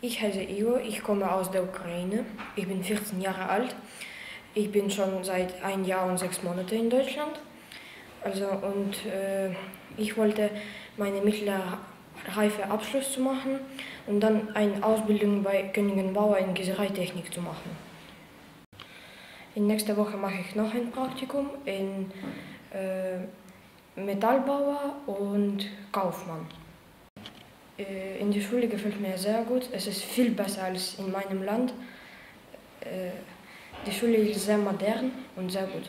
Ich heiße Igor, ich komme aus der Ukraine. Ich bin 14 Jahre alt. Ich bin schon seit ein Jahr und sechs Monate in Deutschland. Also, und äh, ich wollte meine mittlere Reife Abschluss zu machen und dann eine Ausbildung bei Königin Bauer in Gießereitechnik zu machen. In nächster Woche mache ich noch ein Praktikum in äh, Metallbauer und Kaufmann. Äh, in der Schule gefällt mir sehr gut. Es ist viel besser als in meinem Land. Äh, die Schule ist sehr modern und sehr gut.